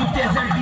you desert